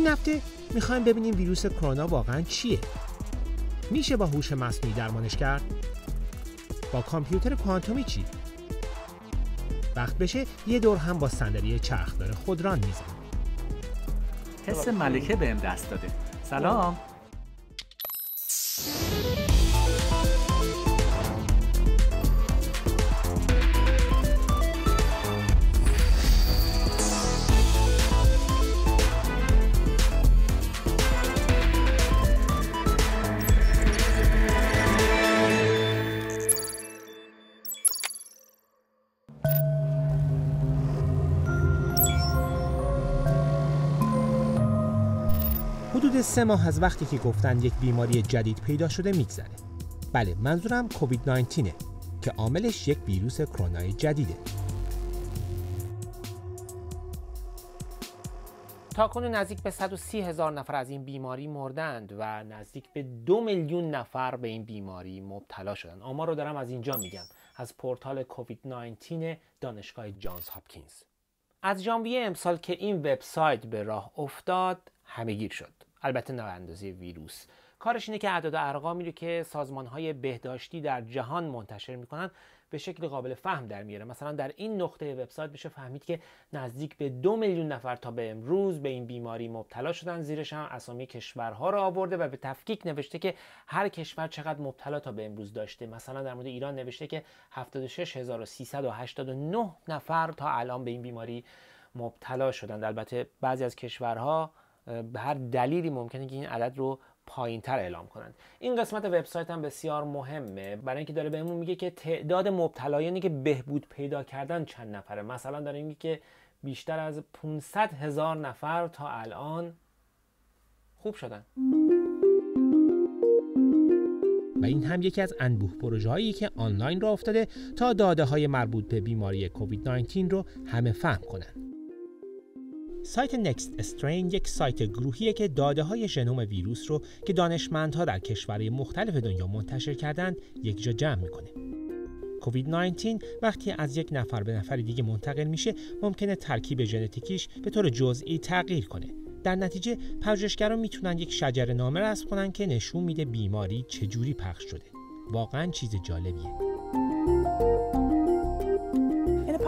این هفته می‌خوایم ببینیم ویروس کرونا واقعا چیه. میشه با هوش مصنوعی درمانش کرد؟ با کامپیوتر کوانتومی چی؟ وقت بشه یه دور هم با صندلی چرخدار خودران می‌زنیم حس ملکه بهم دست داده. سلام. حدود سه ماه از وقتی که گفتن یک بیماری جدید پیدا شده میگذره بله منظورم کووید 19 که عاملش یک ویروس کرونای جدیده تاکنون نزدیک به 130 هزار نفر از این بیماری مردند و نزدیک به دو میلیون نفر به این بیماری مبتلا شدند. آمار رو دارم از اینجا میگم از پورتال کووید 19 دانشگاه جانز هاپکینز. از ژانویه امسال که این وبسایت به راه افتاد همهگیر شد. البته نه اندازه ویروس. کارش اینه که اعداد و ارقامی رو که سازمان های بهداشتی در جهان منتشر می‌کنن به شکل قابل فهم در میاره. مثلا در این نقطه وبسایت بشه فهمید که نزدیک به دو میلیون نفر تا به امروز به این بیماری مبتلا شدن. زیرش هم اسامی کشورها را آورده و به تفکیک نوشته که هر کشور چقدر مبتلا تا به امروز داشته. مثلا در مورد ایران نوشته که 76389 نفر تا الان به این بیماری مبتلا شدند. البته بعضی از کشورها به هر دلیلی ممکنه که این عدد رو پایین تر اعلام کنند. این قسمت وبسایت هم بسیار مهمه. برای اینکه داره بهمون میگه که تعداد مبتلایانی که بهبود پیدا کردن چند نفره. مثلا داره میگه که بیشتر از 500 هزار نفر تا الان خوب شدن. و این هم یکی از انبوه پروژه هایی که آنلاین را افتاده تا داده های مربوط به بیماری کووید 19 رو همه فهم کنند. سایت نکست استرین یک سایت گروهیه که داده های ژنوم ویروس رو که دانشمندها در کشورهای مختلف دنیا منتشر کردند یک جا جمع می‌کنه. کووید 19 وقتی از یک نفر به نفر دیگه منتقل میشه ممکنه ترکیب ژنتیکیش به طور جزئی تغییر کنه. در نتیجه پژوهشگران می‌تونن یک شجره نامه رسم کنن که نشون میده بیماری چجوری پخش شده. واقعا چیز جالبیه.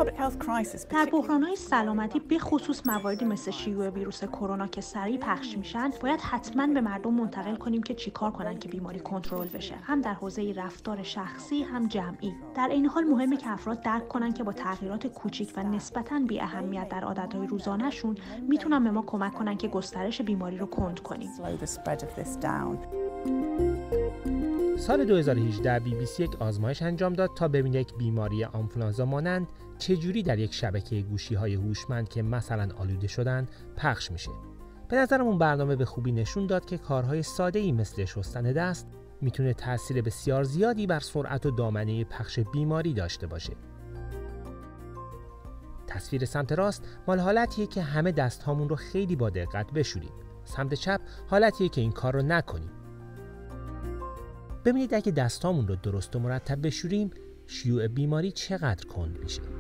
در های سلامتی به خصوص مواردی مثل شیوع ویروس کرونا که سریع پخش میشن باید حتما به مردم منتقل کنیم که چیکار کنن که بیماری کنترل بشه. هم در حوزه رفتار شخصی هم جمعی. در این حال مهمه که افراد درک کنن که با تغییرات کوچیک و نسبتا بی اهمیت در عادتهای روزانهشون می‌تونن به ما کمک کنن که گسترش بیماری رو کند کنیم. سال 2018 بی بی سی یک آزمایش انجام داد تا ببینه یک بیماری آنفولانزا مانند چجوری در یک شبکه گوشی های هوشمند که مثلا آلوده شدن پخش میشه؟ به نظرم اون برنامه به خوبی نشون داد که کارهای ساده ای مثل شستن دست می‌تونه تاثیر بسیار زیادی بر سرعت و دامنه پخش بیماری داشته باشه. تصویر سمت راست مال حالتیه که همه دست هامون رو خیلی با دقت بشوریم. سمت چپ حالتیه که این کار رو نکنیم. ببینید اگه دستامون رو درست و مرتب بشوریم شیوع بیماری چقدر کند میشه؟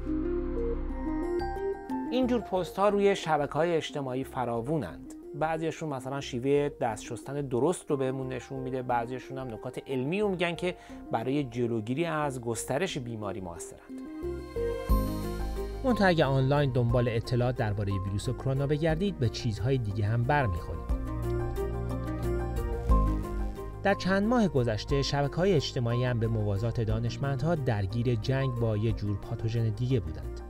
اینجور پست ها روی شبکه های اجتماعی فراوونند. بعضیشون مثلا شیوه دست شستن درست رو بهمون نشون میده بعضیشون هم نکات علمی رو میگن که برای جلوگیری از گسترش بیماری موثرند. منتها اگه آنلاین دنبال اطلاعات درباره ویروس کرونا بگردید به چیزهای دیگه هم برمیخورید در چند ماه گذشته شبکه های اجتماعی هم به موازات دانشمندها درگیر جنگ با یه جور پاتوژن دیگه بودند.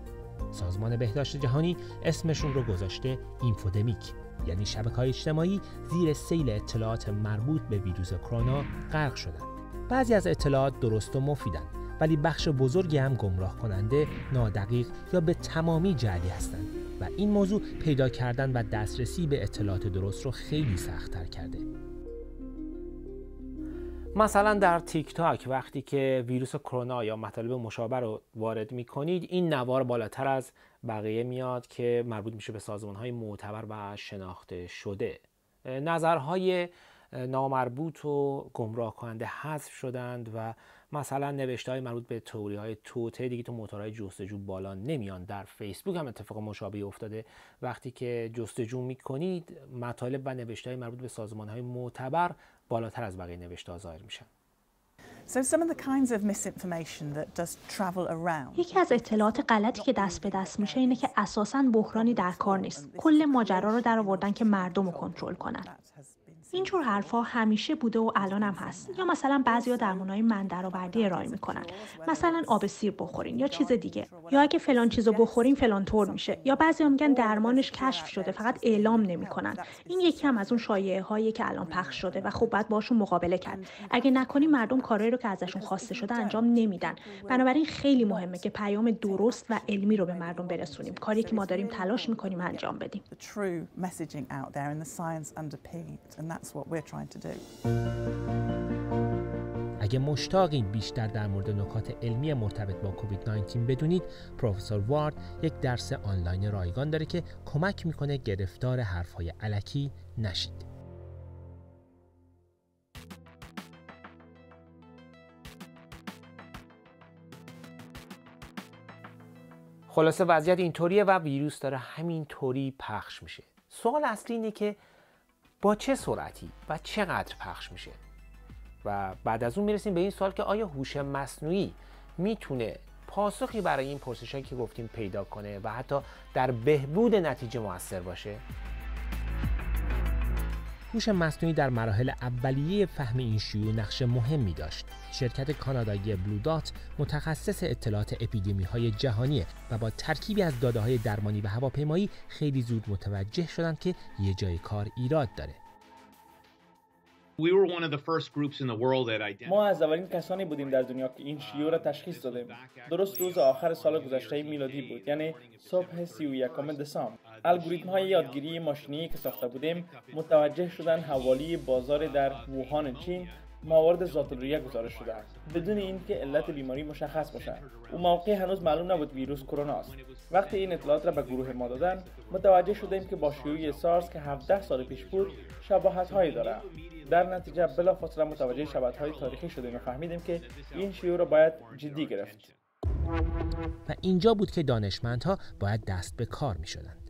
سازمان بهداشت جهانی اسمشون رو گذاشته اینفودمیک یعنی شبکه های اجتماعی زیر سیل اطلاعات مربوط به ویروس کرونا غرق شدند. بعضی از اطلاعات درست و مفیدند ولی بخش بزرگی هم گمراه کننده، نادقیق یا به تمامی جعلی هستند و این موضوع پیدا کردن و دسترسی به اطلاعات درست رو خیلی سختتر کرده. مثلا در تیک تاک وقتی که ویروس کرونا یا مطالب مشابه رو وارد می کنید این نوار بالاتر از بقیه میاد که مربوط میشه به سازمان های معتبر و شناخته شده. نظرهای نامربوط و گمراه کننده حذف شدند و مثلا نوشته های مربوط به توری های توته دیگه تو موتورهای جستجو بالا نمیان. در فیسبوک هم اتفاق مشابهی افتاده. وقتی که جستجو می‌کنید مطالب و نوشته های مربوط به سازمان های معتبر بالاتر از بقیه نوشته ها ظاهر میشن یکی از اطلاعات غلطی که دست به دست میشه اینه که اساسا بحرانی در کار نیست. کل ماجرا رو در آوردن که مردم رو کنترل کنن. اینجور حرفها همیشه بوده و الان هم هست. یا مثلا بعضیا درمانهای من درآوردی ارائه می‌کنن. مثلا آب سیر بخورین یا چیز دیگه. یا اگه فلان چیزو بخورین فلان طور میشه. یا بعضیا میگن درمانش کشف شده فقط اعلام نمی‌کنن. این یکی هم از اون شایعه هایی که الان پخش شده و خب باید باشون مقابله کرد. اگه نکنی مردم کارایی رو که ازشون خواسته شده انجام نمیدن. بنابراین خیلی مهمه که پیام درست و علمی رو به مردم برسونیم. کاری که ما داریم تلاش می‌کنیم انجام بدیم. اگه مشتاقین بیشتر در مورد نکات علمی مرتبط با کووید 19 بدونید پروفسور وارد یک درس آنلاین رایگان داره که کمک می‌کنه گرفتار حرفهای علکی نشید. خلاصه وضعیت اینطوریه و ویروس داره همین طوری پخش میشه. سوال اصلی اینه که با چه سرعتی و چقدر پخش میشه؟ و بعد از اون می‌رسیم به این سوال که آیا هوش مصنوعی می‌تونه پاسخی برای این پرسش که گفتیم پیدا کنه و حتی در بهبود نتیجه موثر باشه؟ هوش مصنوعی در مراحل اولیه فهم این شیوع نقش مهمی داشت. شرکت کانادایی بلودات متخصص اطلاعات اپیدمی های جهانیه و با ترکیبی از داده های درمانی و هواپیمایی خیلی زود متوجه شدند که یه جای کار ایراد داره. ما از اولین کسانی بودیم در دنیا که این شیوع را تشخیص دادیم درست روز آخر سال گذشته میلادی بود یعنی صبح 31 دسامبر الگوریتم های یادگیری ماشینی که ساخته بودیم متوجه شدن حوالی بازار در ووهان چین موارد ذات گزارش شده است. بدون اینکه علت بیماری مشخص باشد. اون موقع هنوز معلوم نبود ویروس کرونا است. وقتی این اطلاعات را به گروه ما دادن متوجه شدیم که با شیوع سارس که 17 سال پیش بود شباهت هایی دارد. در نتیجه بلافاصله متوجه شباهت های تاریخی شدیم و فهمیدیم که این شیوع را باید جدی گرفت. و اینجا بود که دانشمندها باید دست به کار می شدن.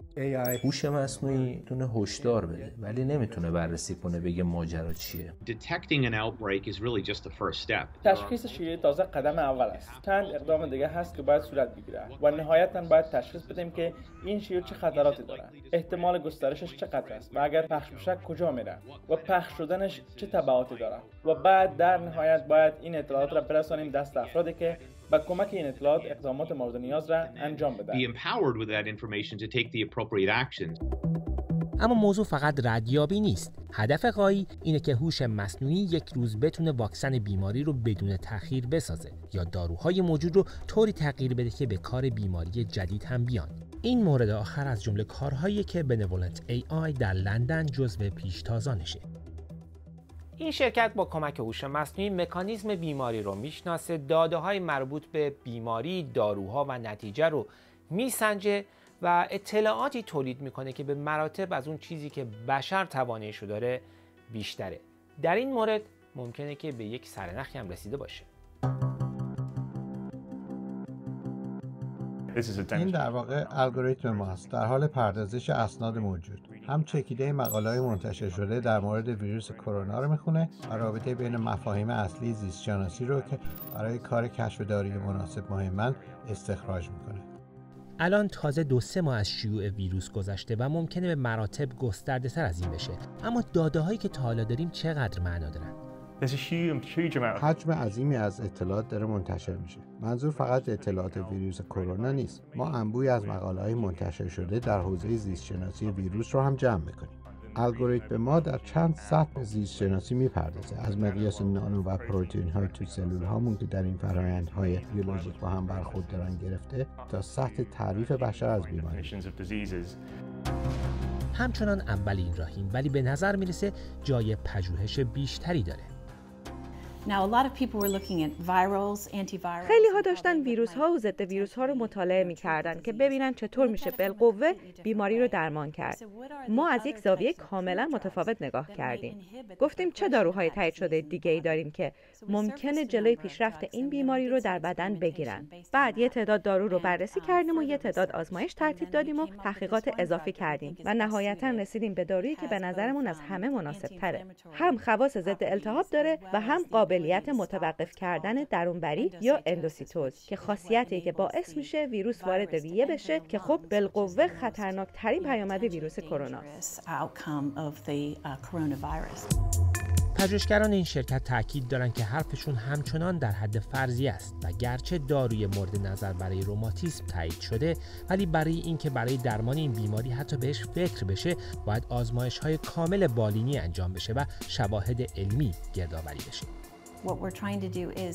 هوش مصنوعی تونه هشدار بده ولی نمی‌تونه بررسی کنه بگه ماجرا چیه. تشخیص شیوع تازه قدم اول است. چند اقدام دیگه هست که باید صورت بگیره و نهایتا باید تشخیص بدیم که این شیوع چه خطراتی داره. احتمال گسترشش چقدر است و اگر پخش بشه کجا میره و پخش شدنش چه تبعاتی داره و بعد در نهایت باید این اطلاعات را برسانیم دست افرادی که با کمک این اطلاعات اقدامات مورد نیاز را انجام بدن. اما موضوع فقط ردیابی نیست. هدف قایی اینه که هوش مصنوعی یک روز بتونه واکسن بیماری رو بدون تاخیر بسازه یا داروهای موجود رو طوری تغییر بده که به کار بیماری جدید هم بیان. این مورد آخر از جمله کارهایی که بنولنت ای آی در لندن جزو پیشتازانشه. این شرکت با کمک هوش مصنوعی مکانیزم بیماری رو می‌شناسه. داده های مربوط به بیماری داروها و نتیجه رو میسنجه و اطلاعاتی تولید می‌کنه که به مراتب از اون چیزی که بشر تواناییشو داره بیشتره. در این مورد ممکنه که به یک سرنخی هم رسیده باشه. این در واقع الگوریتم ماست در حال پردازش اسناد موجود. هم چکیده مقاله های منتشر شده در مورد ویروس کرونا رو می‌خونه و رابطه بین مفاهیم اصلی زیست شناسی رو که برای کار کشف داروی مناسب مهمن استخراج می‌کنه. الان تازه دو سه ماه از شیوع ویروس گذشته و ممکنه به مراتب گسترده تر از این بشه. اما داده هایی که تا حالا داریم چقدر معنا دارن؟ حجم عظیمی از اطلاعات داره منتشر میشه. منظور فقط اطلاعات ویروس کرونا نیست. ما انبوی از مقاله های منتشر شده در حوزه زیست شناسی ویروس رو هم جمع می‌کنیم. الگوریتم ما در چند سطح زیست شناسی می‌پردازه. از مقیاس نانو و پروتئین های تو سلول هامون که در این های بیولوژیک با هم برخورد دارن گرفته تا سطح تعریف بشر از بیماری. همچنان اولین راهیم ولی به نظر می‌رسه جای پژوهش بیشتری داره. خیلی ها داشتن ویروس ها و ضد ویروس ها رو مطالعه می کردن که ببینن چطور میشه بالقوه بیماری رو درمان کرد. ما از یک زاویه کاملا متفاوت نگاه کردیم. گفتیم چه داروهای تایید شده دیگه ای داریم که ممکنه جلوی پیشرفت این بیماری رو در بدن بگیرن. بعد یه تعداد دارو رو بررسی کردیم و یه تعداد آزمایش ترتیب دادیم و تحقیقات اضافی کردیم و نهایتا رسیدیم به دارویی که به نظرمون از همه مناسب تره. هم خواص ضد التهاب داره و هم قابلیت متوقف کردن درونبری یا اندوسیتوز. که خاصیتی که باعث میشه ویروس وارد ریه بشه که خب بالقوه خطرناکترین پیامد ویروس کرونا. پژوهشگران این شرکت تاکید دارند که حرفشون همچنان در حد فرضی است و گرچه داروی مورد نظر برای روماتیسم تایید شده ولی برای اینکه برای درمان این بیماری حتی بهش فکر بشه باید آزمایش های کامل بالینی انجام بشه و شواهد علمی گردآوری بشه.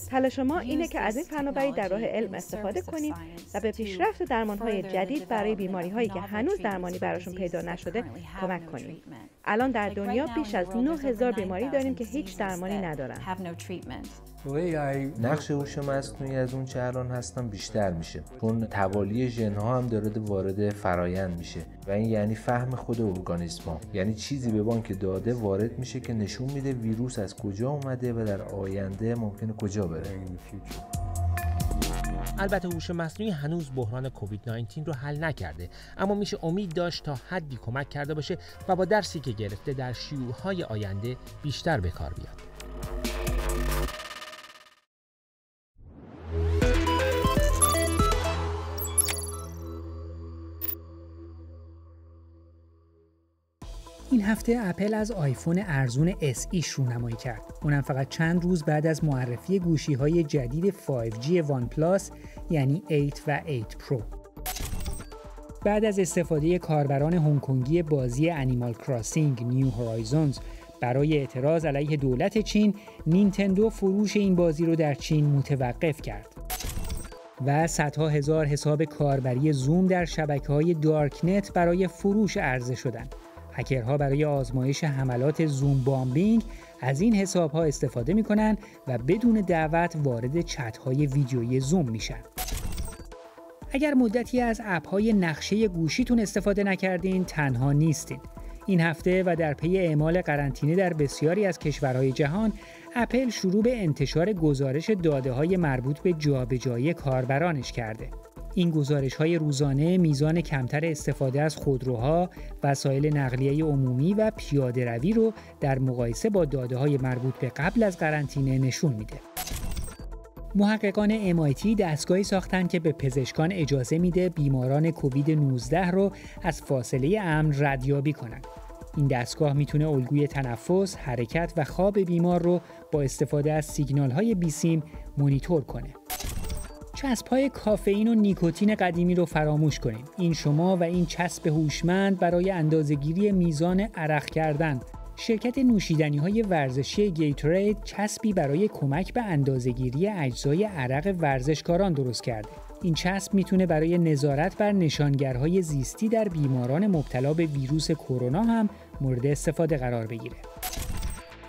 تلاش ما اینه که از این فناوری در راه علم استفاده کنیم و به پیشرفت درمانهای جدید برای بیماری هایی که هنوز درمانی براشون پیدا نشده کمک کنیم. الان در دنیا بیش از 9000 بیماری داریم که هیچ درمانی ندارن. نقش هوش مصنوعی از اون چه الان هستن بیشتر میشه چون توالی ژن ها هم داره وارد فرایند میشه و این یعنی فهم خود ارگانیسم ها یعنی چیزی به بانک داده وارد میشه که نشون میده ویروس از کجا اومده و در آینده ممکنه کجا بره. البته هوش مصنوعی هنوز بحران کووید 19 رو حل نکرده اما میشه امید داشت تا حدی کمک کرده باشه و با درسی که گرفته در شیوعهای آینده بیشتر به کار بیاد. این هفته اپل از آیفون ارزون SE رونمایی کرد. اونم فقط چند روز بعد از معرفی گوشی های جدید 5G وان پلاس یعنی 8 و 8 Pro. بعد از استفاده کاربران هنگکنگی بازی Animal Crossing New Horizons برای اعتراض علیه دولت چین، نینتندو فروش این بازی رو در چین متوقف کرد. و صدها هزار حساب کاربری زوم در شبکه های darknet برای فروش عرضه شدند. هکرها برای آزمایش حملات Zoom bombing از این حساب ها استفاده می کنند و بدون دعوت وارد چت های ویدیویی زوم میشن. اگر مدتی از اپ های نقشه گوشیتون استفاده نکردین تنها نیستین. این هفته و در پی اعمال قرنطینه در بسیاری از کشورهای جهان اپل شروع به انتشار گزارش داده های مربوط به جابجایی کاربرانش کرده. این گزارش های روزانه میزان کمتر استفاده از خودروها، وسایل نقلیه عمومی و پیاده روی رو در مقایسه با داده های مربوط به قبل از قرنطینه نشون میده. محققان MIT دستگاهی ساختن که به پزشکان اجازه میده بیماران کووید 19 رو از فاصله امن ردیابی کنند. این دستگاه می‌تونه الگوی تنفس، حرکت و خواب بیمار رو با استفاده از سیگنال های بیسیم مونیتور کنه. چسب های کافئین و نیکوتین قدیمی رو فراموش کنید. این شما و این چسب هوشمند برای اندازهگیری میزان عرق کردن. شرکت نوشیدنی های ورزشی گیتورید چسبی برای کمک به اندازهگیری اجزای عرق ورزشکاران درست کرده. این چسب می‌تونه برای نظارت بر نشانگرهای زیستی در بیماران مبتلا به ویروس کرونا هم مورد استفاده قرار بگیره.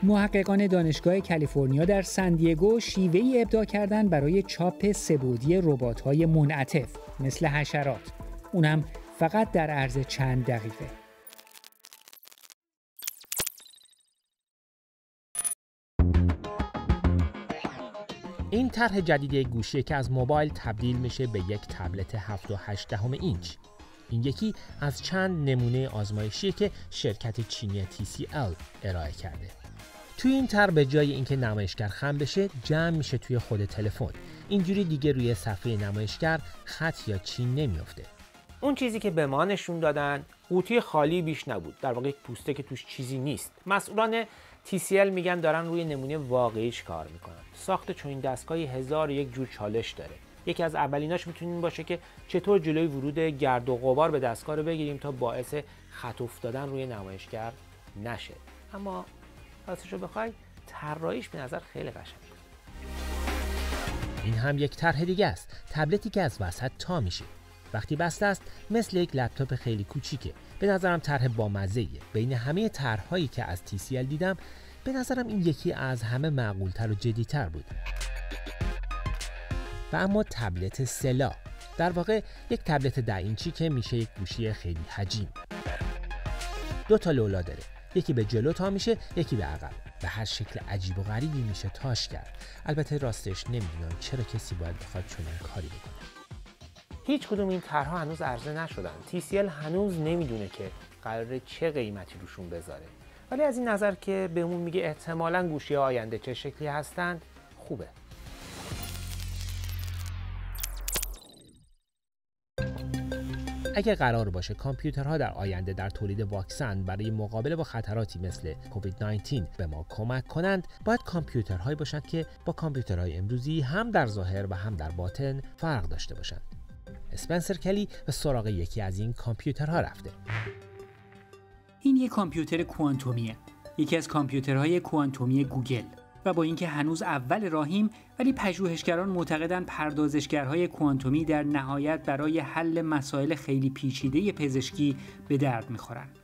محققان دانشگاه کالیفرنیا در سندیگو شیوه ای ابداع کردن برای چاپ سبودی ربات های منعطف مثل حشرات. اونم فقط در عرض چند دقیقه. این طرح جدید گوشی که از موبایل تبدیل میشه به یک تبلت 7 و 8 دهم اینچ. این یکی از چند نمونه آزمایشی که شرکت چینی TCL ارائه کرده. توی این تر به جای اینکه نمایشگر خم بشه جمع میشه توی خود تلفن. اینجوری دیگه روی صفحه نمایشگر خط یا چین نمیافته. اون چیزی که به ما نشون دادن قوطی خالی بیش نبود. در واقع یک پوسته که توش چیزی نیست. مسئولان TCL میگن دارن روی نمونه واقعیش کار می‌کنن. ساخت این دستگاهی هزار یک جور چالش داره. یکی از اولیناش می‌تونه باشه که چطور جلوی ورود گرد و غبار به دستگاه رو بگیریم تا باعث خط افتادن روی نمایشگر نشه. اما راستش رو بخوای طراحیش به نظر خیلی قشنگ. این هم یک طرح دیگه است. تبلتی که از وسط تا میشه. وقتی بسته است مثل یک لپتاپ خیلی کوچیکه. به نظرم طرح بامزه بین همه طرحهایی که از TCL دیدم به نظرم این یکی از همه معقولتر و جدیتر بود. و اما تبلت سلا. در واقع یک تبلت ده اینچی که میشه یک گوشی خیلی حجیم. دو تا لولا داره. یکی به جلو تا میشه یکی به عقب. به هر شکل عجیب و غریبی میشه تاش کرد. البته راستش نمی‌دونم چرا کسی باید بخواد چنین کاری بکنه. هیچ کدوم این طرحها هنوز عرضه نشدن. TCL هنوز نمی‌دونه که قراره چه قیمتی روشون بذاره. ولی از این نظر که بهمون میگه احتمالا گوشی آینده چه شکلی هستند خوبه. اگر قرار باشه کامپیوترها در آینده در تولید واکسن برای مقابله با خطراتی مثل کووید 19 به ما کمک کنند باید کامپیوترهایی باشند که با کامپیوترهای امروزی هم در ظاهر و هم در باطن فرق داشته باشند. اسپنسر کلی به سراغ یکی از این کامپیوترها رفته. این یک کامپیوتر کوانتومیه. یکی از کامپیوترهای کوانتومی گوگل. و با اینکه هنوز اول راهیم ولی پژوهشگران معتقدند پردازشگرهای کوانتومی در نهایت برای حل مسائل خیلی پیچیده پزشکی به درد می‌خورند.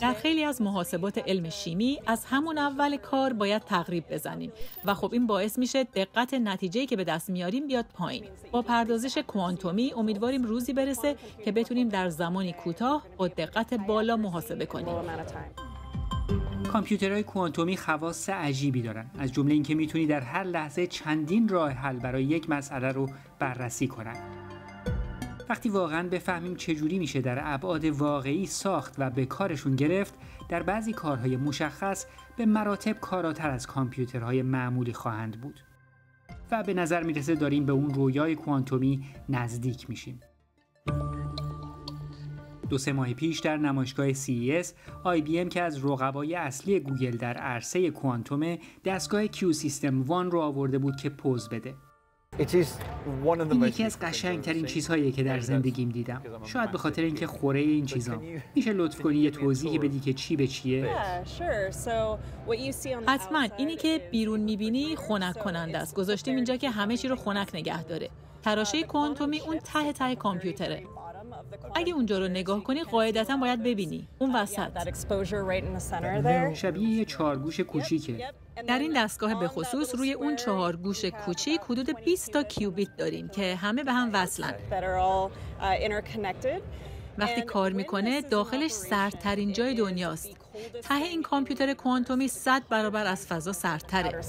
در خیلی از محاسبات علم شیمی از همون اول کار باید تقریب بزنیم و خب این باعث میشه دقت نتیجه‌ای که به دست میاریم بیاد پایین. با پردازش کوانتومی امیدواریم روزی برسه که بتونیم در زمانی کوتاه با دقت بالا محاسبه کنیم. کامپیوترهای کوانتومی خواص عجیبی دارن. از جمله اینکه می‌تونی در هر لحظه چندین راه حل برای یک مسئله رو بررسی کنن. وقتی واقعا بفهمیم چجوری میشه در ابعاد واقعی ساخت و به کارشون گرفت در بعضی کارهای مشخص به مراتب کاراتر از کامپیوترهای معمولی خواهند بود. و به نظر می‌رسه داریم به اون رویای کوانتومی نزدیک میشیم. دو سه ماه پیش در نمایشگاه CES IBM که از رقبای اصلی گوگل در عرصه کوانتوم دستگاه کیو سیستم وان رو آورده بود که پوز بده. این یکی از قشنگترین چیزهایی که در زندگیم دیدم. شاید به خاطر اینکه خوره این چیزا. میشه لطف کنی یه توضیحی بدی که چی به چیه؟ حتما. اینی که بیرون می‌بینی خنک کننده است. گذاشتیم اینجا که همه چی رو خنک نگه داره. تراشه کوانتومی اون ته ته کامپیوتره. اگه اونجا رو نگاه کنی قاعدتا باید ببینی. اون وسط. شبیه یه چهارگوش کوچیکه. در این دستگاه به خصوص روی اون چهار گوش کوچیک حدود 20 تا کیوبیت داریم که همه به هم وصلن. وقتی کار می‌کنه داخلش سردترین جای دنیاست ته این کامپیوتر کوانتومی 100 برابر از فضا سردتره.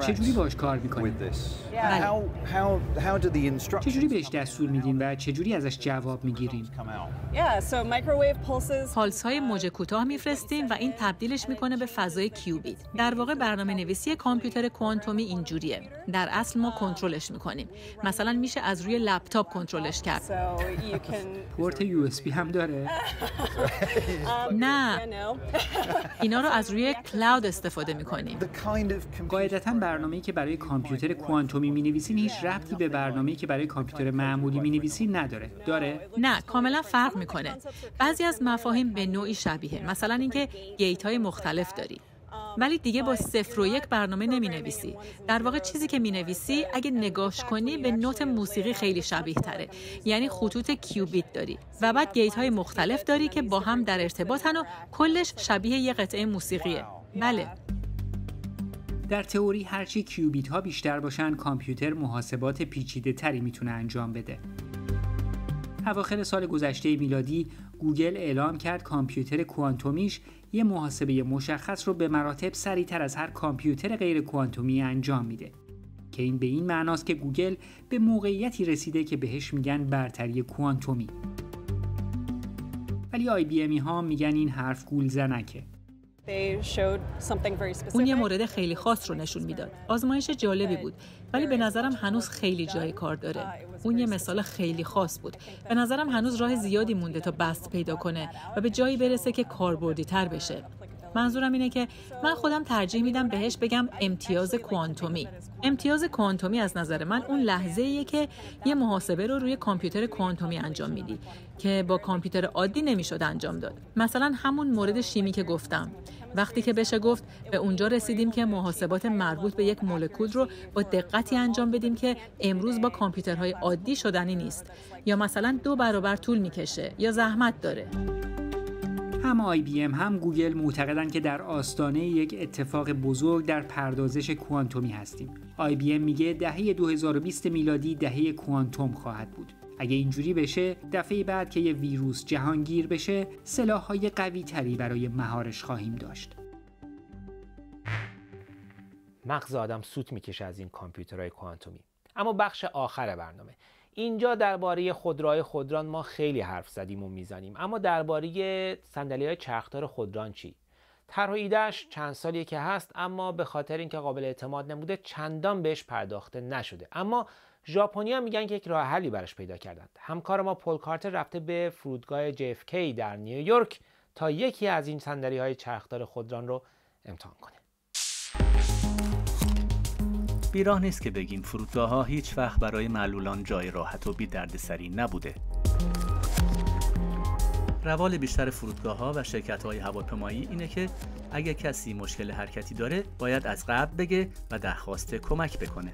چجوری باش کار می‌کنید؟ چجوری بهش دستور میدین و چجوری ازش جواب می‌گیریم؟ پالس های موج کوتاه میفرستیم و این تبدیلش می‌کنه به فضای qubit. در واقع برنامه نویسی کامپیوتر کوانتومی اینجوریه. در اصل ما کنترلش می‌کنیم. مثلا میشه از روی لپتاپ کنترلش کرد. پورت USB هم داره. نه. اینا رو از روی cloud استفاده می‌کنیم. قاعدتا برنامه‌ای که برای کامپیوتر کوانتومی می‌نویسین هیچ ربطی به برنامه‌ای که برای کامپیوتر معمولی می‌نویسین نداره. داره؟ نه کاملا فرق می‌کنه. بعضی از مفاهیم به نوعی شبیه مثلا اینکه گیت های مختلف داری ولی دیگه با صفر و یک برنامه نمی نویسی در واقع چیزی که می نویسی اگه نگاش کنی به نوت موسیقی خیلی شبیه تره یعنی خطوط کیوبیت داری و بعد گیت های مختلف داری که با هم در ارتباطن و کلش شبیه یه قطعه موسیقیه بله در تئوری هرچی qubit ها بیشتر باشن کامپیوتر محاسبات پیچیده تری می‌تونه انجام بده اواخر سال گذشته میلادی گوگل اعلام کرد کامپیوتر کوانتومیش یه محاسبه مشخص رو به مراتب سریعتر از هر کامپیوتر غیر کوانتومی انجام میده که این به این معناست که گوگل به موقعیتی رسیده که بهش میگن برتری کوانتومی. ولی آی بی ها میگن این حرف گول زنکه. اون یه مورد خیلی خاص رو نشون می‌داد. آزمایش جالبی بود ولی به نظرم هنوز خیلی جای کار داره. اون یه مثال خیلی خاص بود. به نظرم هنوز راه زیادی مونده تا بست پیدا کنه و به جایی برسه که کاربردی تر بشه. منظورم اینه که من خودم ترجیح میدم بهش بگم امتیاز کوانتومی. امتیاز کوانتومی از نظر من اون لحظه ایه که یه محاسبه رو روی کامپیوتر کوانتومی انجام میدی که با کامپیوتر عادی نمی‌شد انجام داد. مثلا همون مورد شیمی که گفتم. وقتی که بشه گفت به اونجا رسیدیم که محاسبات مربوط به یک مولکول رو با دقتی انجام بدیم که امروز با کامپیوترهای عادی شدنی نیست. یا مثلا دو برابر طول می‌کشه یا زحمت داره. هم IB M هم گوگل معتقدند که در آستانه یک اتفاق بزرگ در پردازش کوانتومی هستیم. IBM میگه دهه 2020 میلادی دهه کوانتوم خواهد بود. اگه اینجوری بشه دفعه بعد که یه ویروس جهانگیر بشه سلاحهای قوی تری برای مهارش خواهیم داشت. مغز آدم سوت می‌کشه از این کامپیوترهای کوانتومی. اما بخش آخر برنامه اینجا درباره خودروهای خودران ما خیلی حرف زدیم و می‌زنیم. اما درباره صندلی های چرخدار خودران چی؟ طرح ایدهش چند سالیه که هست اما به خاطر اینکه قابل اعتماد نبوده چندان بهش پرداخته نشده. اما ژاپنیا میگن که یک راه حلی براش پیدا کردند. همکار ما پل کارتر رفته به فرودگاه JFK در نیویورک تا یکی از این صندلی های چرخدار خودران رو امتحان کنه. بیراه نیست که بگیم فرودگاه ها هیچ وقت برای معلولان جای راحت و بی دردسری نبوده. روال بیشتر فرودگاه ها و شرکت های هواپیمایی اینه که اگه کسی مشکل حرکتی داره باید از قبل بگه و درخواست کمک بکنه.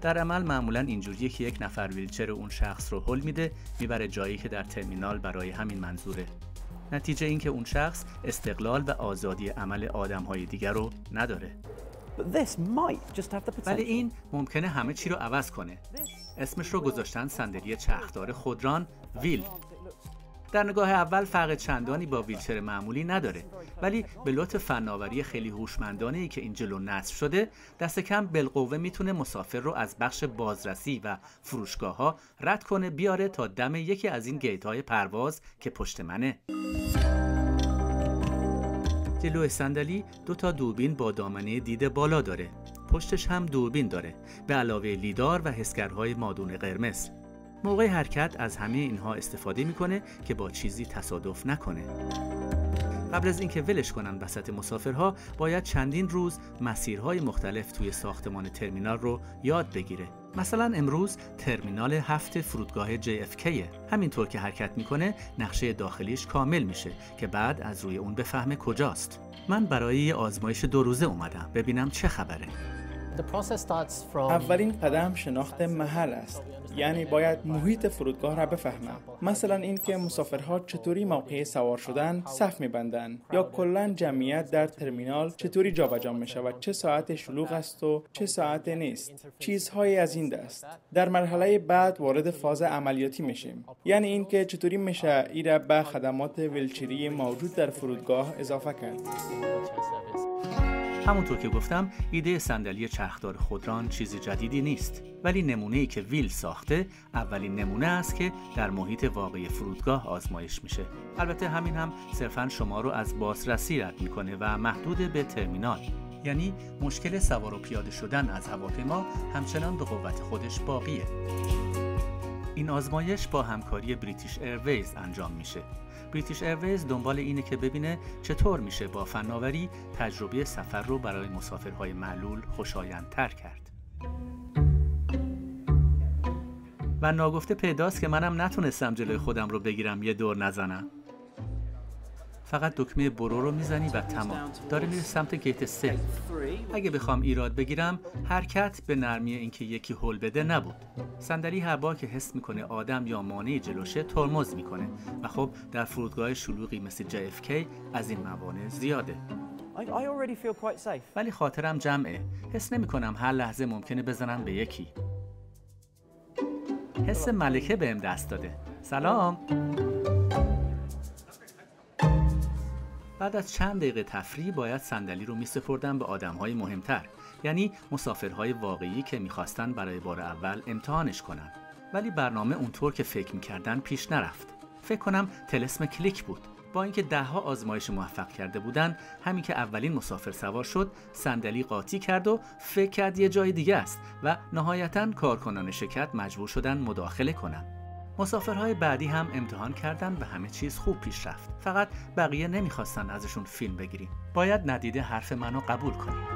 در عمل معمولا اینجوریه که یک نفر ویلچر اون شخص رو حل میده می‌بره جایی که در ترمینال برای همین منظوره. نتیجه اینکه اون شخص استقلال و آزادی عمل آدم های دیگر رو نداره. ولی این ممکنه همه چی رو عوض کنه. اسمش رو گذاشتن صندلی چرخدار خودران ویل. در نگاه اول فرق چندانی با ویلچر معمولی نداره. ولی به لطف فناوری خیلی هوشمندانه ای که این جلو نصب شده دست کم بالقوه می‌تونه مسافر رو از بخش بازرسی و فروشگاه ها رد کنه بیاره تا دم یکی از این گیت های پرواز که پشت منه. جلو صندلی دو تا دوربین با دامنه دید بالا داره. پشتش هم دوربین داره. به علاوه لیدار و حسگرهای مادون قرمز. موقع حرکت از همه اینها استفاده می‌کنه که با چیزی تصادف نکنه. قبل از اینکه ولش کنن وسط مسافرها باید چندین روز مسیرهای مختلف توی ساختمان ترمینال رو یاد بگیره. مثلا امروز ترمینال هفت فرودگاه JFK همینطور که حرکت می‌کنه نقشه داخلیش کامل میشه که بعد از روی اون بفهمه کجاست. من برای آزمایش دو روزه اومدم. ببینم چه خبره. اولین قدم شناخت محل است. یعنی باید محیط فرودگاه را بفهمم. مثلا اینکه مسافرها چطوری موقع سوار شدن صف میبندند یا کلا جمعیت در ترمینال چطوری جابجا می شود چه ساعت شلوغ است و چه ساعت نیست. چیزهایی از این دست. در مرحله بعد وارد فاز عملیاتی میشیم. یعنی اینکه چطوری میشه ای را به خدمات ویلچری موجود در فرودگاه اضافه کرد. همونطور که گفتم ایده صندلی چرخدار خودران چیزی جدیدی نیست. ولی نمونه ای که ویل ساخته اولین نمونه است که در محیط واقعی فرودگاه آزمایش میشه. البته همین هم صرفا شما رو از بازرسی رد می‌کنه و محدود به ترمینال. یعنی مشکل سوار و پیاده شدن از هواپیما همچنان به قوت خودش باقیه. این آزمایش با همکاری British Airways انجام میشه British Airways دنبال اینه که ببینه چطور میشه با فناوری تجربه سفر رو برای مسافرهای معلول خوشایندتر کرد. و ناگفته پیداست که منم نتونستم جلوی خودم رو بگیرم یه دور نزنم. فقط دکمه برو رو می‌زنی و تمام. داره میره سمت گیت سه. اگه بخوام ایراد بگیرم حرکت به نرمی اینکه یکی هل بده نبود. صندلی هر بار که حس می‌کنه آدم یا مانع جلوشه ترمز می‌کنه. و خب در فرودگاه شلوغی مثل JFK از این موانع زیاده. ولی خاطرم جمعه. حس نمی کنم هر لحظه ممکنه بزنم به یکی. حس ملکه بهم دست داده. سلام. بعد از چند دقیقه تفریح باید صندلی رو میسپردم به آدمهای مهمتر یعنی مسافرهای واقعی که می‌خواستن برای بار اول امتحانش کنن. ولی برنامه اونطور که فکر می‌کردن پیش نرفت. فکر کنم تلسم کلیک بود. با اینکه دهها آزمایش موفق کرده بودن همین که اولین مسافر سوار شد صندلی قاطی کرد و فکر کرد یه جای دیگه است و نهایتا کارکنان شرکت مجبور شدن مداخله کنند مسافرهای بعدی هم امتحان کردن و همه چیز خوب پیش رفت. فقط بقیه نمی‌خواستن ازشون فیلم بگیریم. باید ندیده حرف منو قبول کنیم.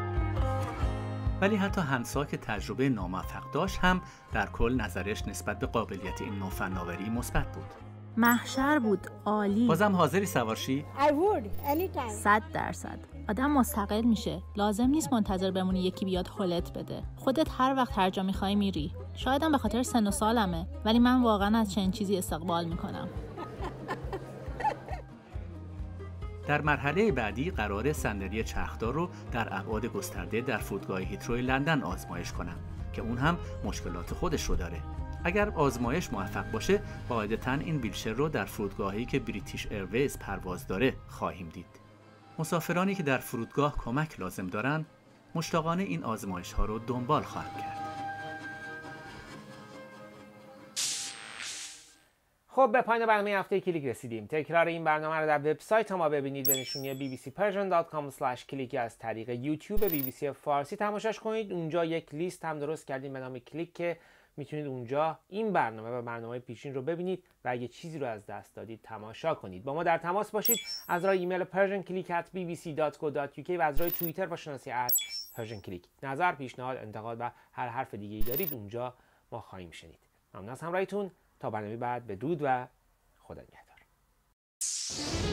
ولی حتی هنسا که تجربه ناموفق داشت هم در کل نظرش نسبت به قابلیت این نوع فناوری مثبت بود. محشر بود عالی. بازم حاضری سوارشی؟ صد درصد. آدم مستقل میشه. لازم نیست منتظر بمونی یکی بیاد حلت بده. خودت هر وقت هر جا می‌خوای میری. شایدم به خاطر سن و سالمه ولی من واقعا از چنین چیزی استقبال می‌کنم. در مرحله بعدی قرار صندلی چرخدار رو در ابعاد گسترده در فرودگاه هیتروی لندن آزمایش کنم که اون هم مشکلات خودش رو داره. اگر آزمایش موفق باشه قاعدتا این ویلچر رو در فرودگاهی که British Airways پرواز داره خواهیم دید. مسافرانی که در فرودگاه کمک لازم دارن مشتاقانه این آزمایش ها رو دنبال خواهند کرد. خب به پایان برنامه هفته کلیک رسیدیم. تکرار این برنامه رو در وبسایت ما ببینید. به نشونی bbcpersian.com کلیک از طریق یوتیوب سی فارسی تماشاش کنید. اونجا یک لیست هم درست کردیم به نام کلیک که می‌تونید اونجا این برنامه و برنامه پیشین رو ببینید و اگه چیزی رو از دست دادید تماشا کنید. با ما در تماس باشید. از راه ایمیل persianclick@bbc.co.uk و از راه توییتر با شناسی @persianclick. نظر پیشنهاد انتقاد و هر حرف دیگه ای دارید اونجا ما خواهیم شنید. ممنون از همراهیتون. تا برنامه بعد. به دود و خدا نگهدار.